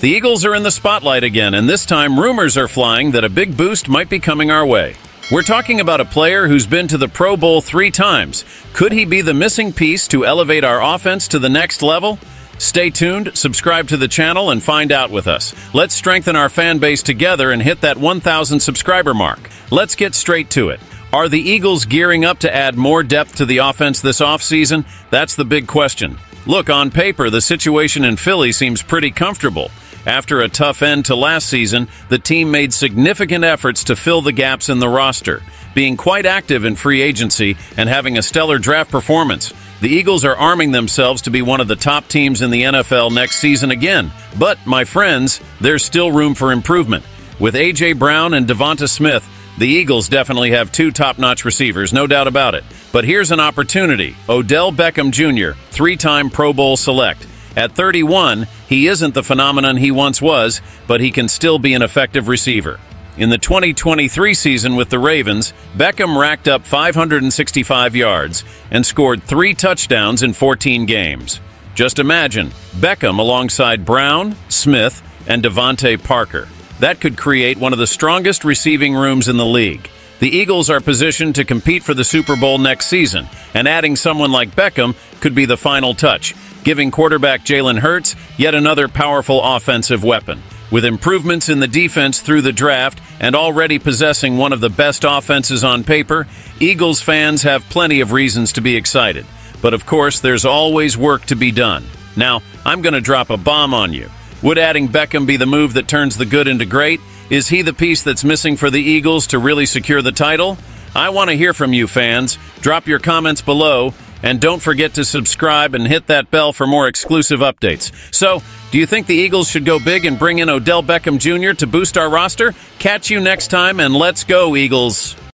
The Eagles are in the spotlight again, and this time rumors are flying that a big boost might be coming our way. We're talking about a player who's been to the Pro Bowl three times. Could he be the missing piece to elevate our offense to the next level? Stay tuned, subscribe to the channel, and find out with us. Let's strengthen our fan base together and hit that 1,000 subscriber mark. Let's get straight to it. Are the Eagles gearing up to add more depth to the offense this offseason? That's the big question. Look, on paper, the situation in Philly seems pretty comfortable. After a tough end to last season, the team made significant efforts to fill the gaps in the roster, being quite active in free agency and having a stellar draft performance. The Eagles are arming themselves to be one of the top teams in the NFL next season again. But, my friends, there's still room for improvement. With A.J. Brown and Devonta Smith, the Eagles definitely have two top notch receivers, no doubt about it. But here's an opportunity Odell Beckham Jr., three time Pro Bowl select. At 31, he isn't the phenomenon he once was, but he can still be an effective receiver. In the 2023 season with the Ravens, Beckham racked up 565 yards and scored three touchdowns in 14 games. Just imagine Beckham alongside Brown, Smith, and DeVante Parker. That could create one of the strongest receiving rooms in the league. The Eagles are positioned to compete for the Super Bowl next season, and adding someone like Beckham could be the final touch giving quarterback Jalen Hurts yet another powerful offensive weapon. With improvements in the defense through the draft and already possessing one of the best offenses on paper, Eagles fans have plenty of reasons to be excited. But of course, there's always work to be done. Now, I'm going to drop a bomb on you. Would adding Beckham be the move that turns the good into great? Is he the piece that's missing for the Eagles to really secure the title? I want to hear from you, fans. Drop your comments below and don't forget to subscribe and hit that bell for more exclusive updates. So, do you think the Eagles should go big and bring in Odell Beckham Jr. to boost our roster? Catch you next time, and let's go, Eagles.